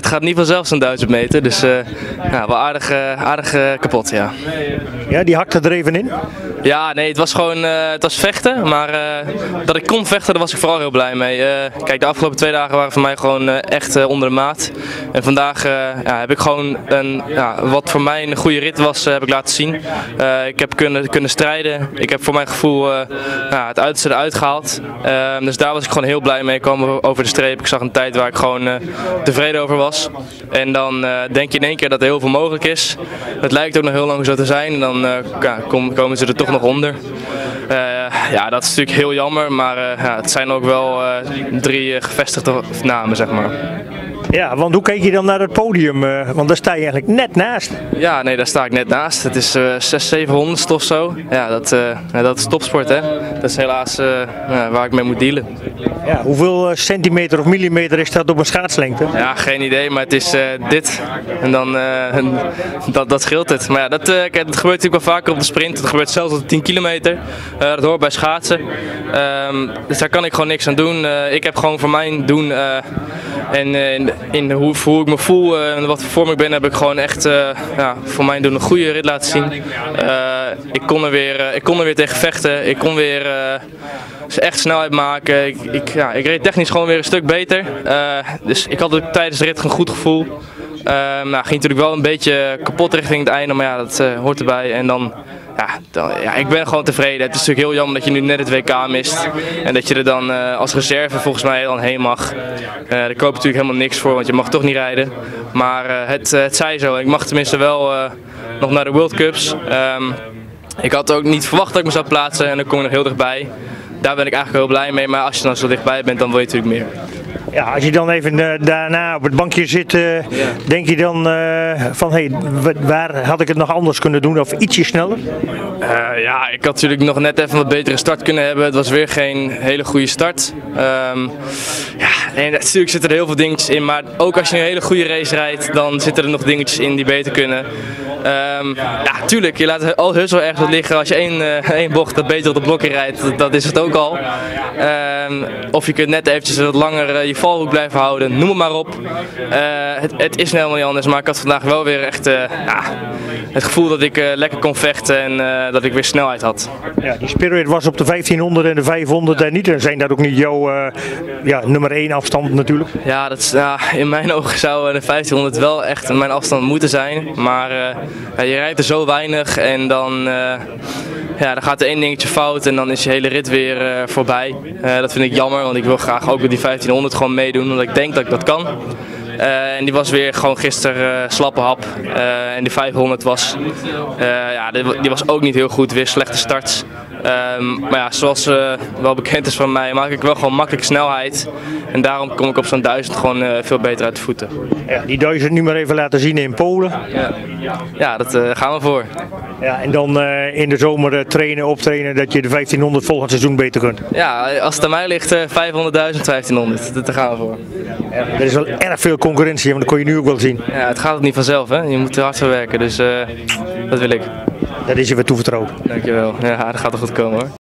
gaat niet vanzelf zo'n 1000 meter. Dus eh, ja, wel aardig, eh, aardig eh, kapot, ja. Ja, die hakte er even in. Ja, nee, het was gewoon het was vechten. Maar dat ik kon vechten, daar was ik vooral heel blij mee. Kijk, de afgelopen twee dagen waren voor mij gewoon echt onder de maat. En vandaag ja, heb ik gewoon een, ja, wat voor mij een goede rit was, heb ik laten zien. Ik heb kunnen, kunnen strijden. Ik heb voor mijn gevoel ja, het uiterste eruit gehaald. Eh, dus daar was ik gewoon heel blij mee. Ik kwam over de streep. Ik zag een tijd waar ik gewoon tevreden over was. En dan eh, denk je in één keer dat er heel veel mogelijk is. Het lijkt ook nog heel lang zo te zijn. En dan eh, komen ze er toch nog onder. Eh, ja, dat is natuurlijk heel jammer, maar ja, het zijn ook wel drie gevestigde namen, zeg maar. Ja, want hoe keek je dan naar het podium? eh, want daar sta je eigenlijk net naast. Ja, nee, daar sta ik net naast. Het is eh 6, 700 of zo. Ja, dat, eh, dat is topsport, hè. Dat is helaas eh, waar ik mee moet dealen. Ja, hoeveel centimeter of millimeter is dat op een schaatslengte? Ja, geen idee, maar het is dit. En dan, en dat, dat scheelt het. Maar ja, dat, kijk, dat gebeurt natuurlijk wel vaker op de sprint. Het gebeurt zelfs op de 10 kilometer. Dat hoort bij schaatsen. Ehm, dus daar kan ik gewoon niks aan doen. Ik heb gewoon voor mijn doen en in, hoe, hoe ik me voel eh, en wat voor vorm ik ben, heb ik gewoon echt eh, ja, voor mijn doen een goede rit laten zien. Eh, ik, kon er weer, ik kon er weer tegen vechten. Ik kon weer echt snelheid maken. Ik, ik, ja, ik reed technisch gewoon weer een stuk beter. Dus ik had ook tijdens de rit een goed gevoel. Nou, ging natuurlijk wel een beetje kapot richting het einde, maar ja, dat hoort erbij. En dan, ja, dan, ja, ik ben gewoon tevreden. Het is natuurlijk heel jammer dat je nu net het WK mist. En dat je er dan eh, als reserve volgens mij dan heen mag. Eh daar koop je natuurlijk helemaal niks voor, want je mag toch niet rijden. Maar eh, het, het zij zo. Ik mag tenminste wel nog naar de World Cups. Ehm, ik had ook niet verwacht dat ik me zou plaatsen en dan kom ik nog heel dichtbij. Daar ben ik eigenlijk heel blij mee, maar als je dan zo dichtbij bent, dan wil je natuurlijk meer. Ja, als je dan even eh, daarna op het bankje zit, eh, denk je dan eh, van hé, hey, waar had ik het nog anders kunnen doen of ietsje sneller? Ja, ik had natuurlijk nog net even wat betere start kunnen hebben. Het was weer geen hele goede start. Ehm, ja, en natuurlijk zitten er heel veel dingetjes in, maar ook als je een hele goede race rijdt, dan zitten er nog dingetjes in die beter kunnen. Ehm, ja, tuurlijk, je laat al heus wel ergens wat liggen. Als je één, één bocht dat beter op de blokken rijdt, dat, dat is het ook al. Ehm, of je kunt net eventjes wat langer je valhoek blijven houden, noem het maar op. Eh, het, het is helemaal niet anders, maar ik had vandaag wel weer echt eh, ja, het gevoel dat ik eh, lekker kon vechten en dat ik weer snelheid had. Ja, die Spirit was op de 1500 en de 500 en niet. En zijn dat ook niet jouw ja, nummer 1 afstand natuurlijk? Ja, dat is, ja, in mijn ogen zou de 1500 wel echt mijn afstand moeten zijn. Maar ja, je rijdt er zo weinig en dan, ja, dan gaat er één dingetje fout en dan is je hele rit weer voorbij. Dat vind ik jammer, want ik wil graag ook met die 1500 gewoon meedoen, omdat ik denk dat ik dat kan. Eh, en die was weer gewoon gisteren eh, slappe hap. Eh, en die 500 was, ja, die, die was ook niet heel goed, weer slechte starts. Ehm, maar ja, zoals eh, wel bekend is van mij, maak ik wel gewoon makkelijk snelheid. En daarom kom ik op zo'n 1000 gewoon eh, veel beter uit de voeten. Ja, die 1000 nu maar even laten zien in Polen. Ja, ja dat eh, gaan we voor. Ja, en dan in de zomer trainen, optrainen, dat je de 1500 volgend seizoen beter kunt. Ja, als het aan mij ligt, eh 500.000, 1500. Dat- Daar gaan we voor. Er is wel erg veel concurrentie, want dat kon je nu ook wel zien. Ja, het gaat ook niet vanzelf, hè? Je moet er hard voor werken, dus dat wil ik. Dat is je weer toevertrouwd. Dankjewel. Ja, dat gaat er goed komen hoor.